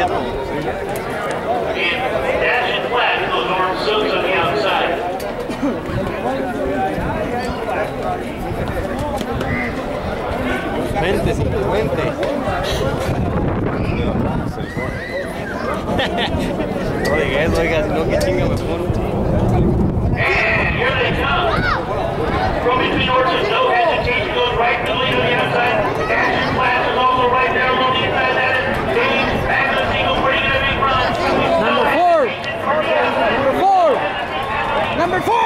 quieto. Vente, sin puente. no diga eso, oiga, si no, que chinga mejor. From between orchards, no Number four!